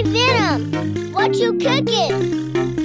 Hey, Venom, what you cooking?